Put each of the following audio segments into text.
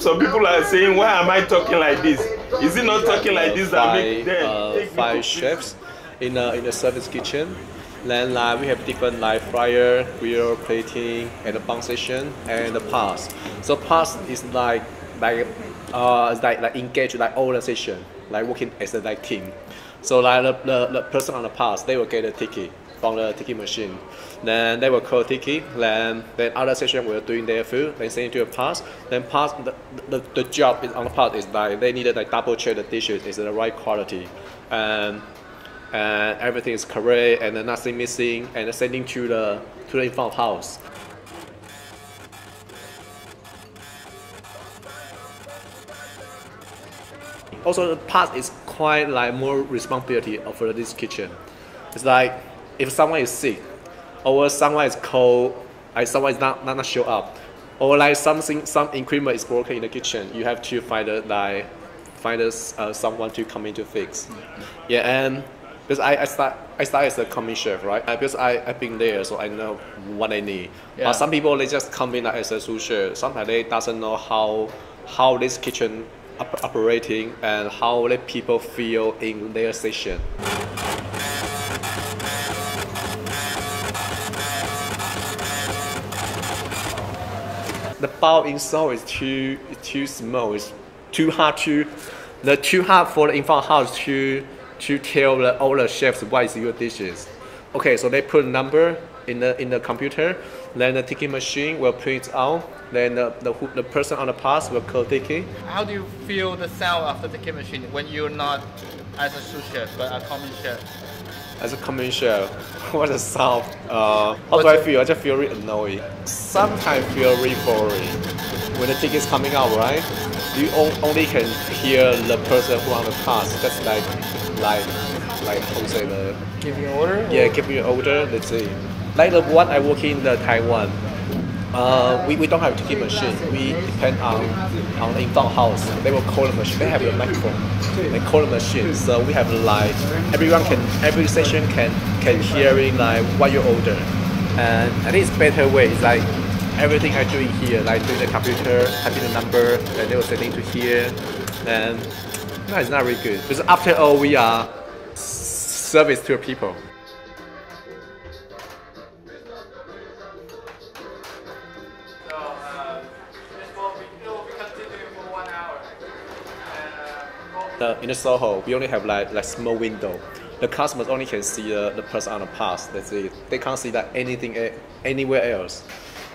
some people are saying, why am I talking like this? Is it not talking like this that make them uh, five chefs in a in a service kitchen. Then like we have different like fryer, grill, plating, and the bun station and the pass. So pass is like like uh like like engage like all the session, like working as a like team. So like the, the, the person on the pass, they will get a ticket from the ticket machine. Then they will call ticket. Then then other session will doing their food. Then send it to a pass. Then pass the, the, the job is on the pass is like they needed like double check the dishes is the right quality, and and everything is correct and nothing missing and sending to the to the in house. Also, the part is quite like more responsibility of this kitchen. It's like if someone is sick, or someone is cold, like someone is not, not, not show up, or like something some equipment is broken in the kitchen, you have to find a, like find a, uh, someone to come in to fix. Yeah, and because I, I start I start as a commis chef, right? Uh, Because I I've been there, so I know what I need. Yeah. But some people they just come in like as a sous chef. Sometimes they doesn't know how how this kitchen operating and how the people feel in their session. The bao inside is too too small. It's too hard to the too hard for the infant house to to tell the, all the chefs what is your dishes. Okay, so they put a number in the in the computer. Then the ticket machine will print out. Then the, the, the person on the pass will call ticket. How do you feel the sound of the ticket machine when you're not as a sous chef but a commis chef? As a commercial, what a sound. Uh, how do I feel? I just feel really annoyed. Sometimes feel really boring. When the ticket's coming out, right? You only can hear the person who on the pass, just like, like, like how to say the Give you an order? yeah, give you an order. Let's see. Like the one I work in the Taiwan. Uh, we, we don't have ticket machine. We depend on on the in-front house. They will call the machine. They have a microphone. They call the machine. So we have like everyone can every session can can hearing like what you order. And I think it's better way. It's like everything I doing here, like doing the computer, typing the number, and they will sending to here. And no, it's not really good. Because after all, we are service to people. The, in the Soho, we only have like like small window. The customers only can see the, the person on the pass. That's it. They can't see that anything e- anywhere else.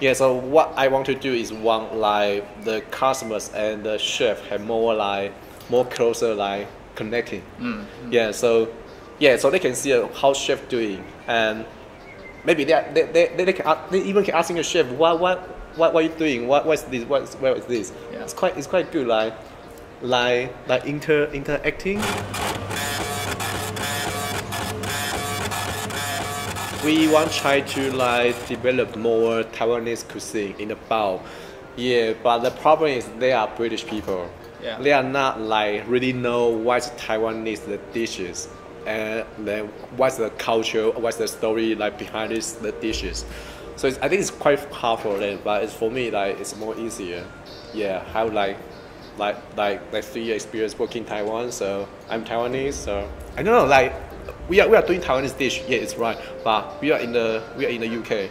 Yeah. So what I want to do is want like the customers and the chef have more like more closer like connecting. Yeah. So yeah. So they can see uh, how chef doing and maybe they, are, they, they, they, can, they even can asking the chef what what what what are you doing what what's this what's where is this Yeah. it's quite it's quite good like like like inter interacting we want try to like develop more Taiwanese cuisine in the Bao yeah but the problem is they are British people Yeah. they are not like really know what's Taiwanese the dishes and then what's the culture, what's the story like behind this the dishes. So it's, I think it's quite hard for them, but it's for me like it's more easier. Yeah, how like like like like three year experience working in Taiwan, so I'm Taiwanese, so I don't know like we are we are doing Taiwanese dish, yeah, it's right, but we are in the we are in the UK.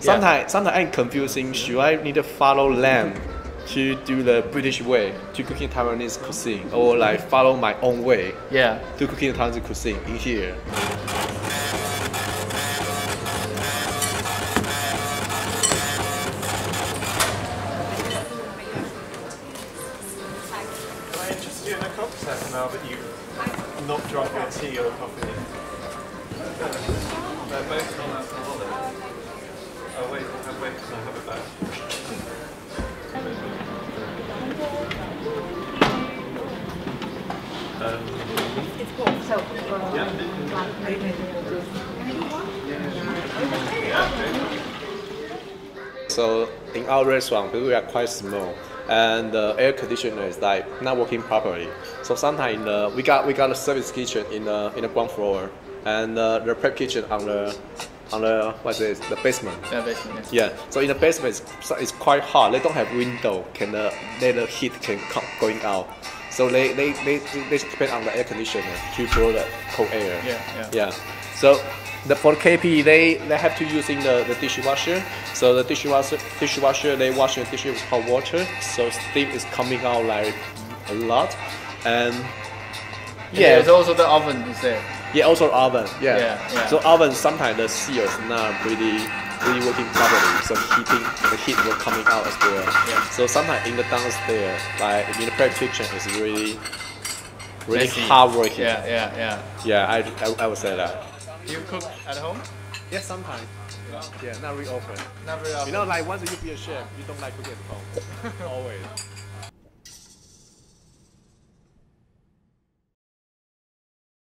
Sometimes sometimes I'm confusing. Should I need to follow them to do the British way to cooking Taiwanese cuisine, or like follow my own way Yeah. to cooking Taiwanese cuisine in here? In a cocktail now that you've not drunk your tea or coffee? They're both on alcoholic. Oh wait, I'll wait till I have it back. So, So in our restaurant, because we are quite small, and the air conditioner is like not working properly. So sometimes in the, we got we got a service kitchen in the in the ground floor, and uh, the prep kitchen on the on the what's this the basement. Yeah, basically. Yeah. So in the basement, it's, it's quite hot. They don't have window. Can uh, let the heat can come going out. So they they, they, they depend on the air conditioner to blow the cold air. Yeah, yeah. Yeah. So the for KP they they have to using the, the dishwasher. So the dishwasher dishwasher they wash the dishes with hot water. So steam is coming out like a lot. And Yeah, yeah, There's also the oven is there. yeah, also oven. Yeah. Yeah, yeah. So oven sometimes the seal is not really really working properly. So heating the heat will coming out as well. Yeah. So sometimes in the downstairs, like in the prep kitchen, is really really Messy. hard working. Yeah, yeah, yeah. Yeah, I, I, I would say that. Do you cook at home? Yeah, sometimes. Yeah, not really often. Not very often. You know, like once you be a chef, you don't like cooking at home. Always.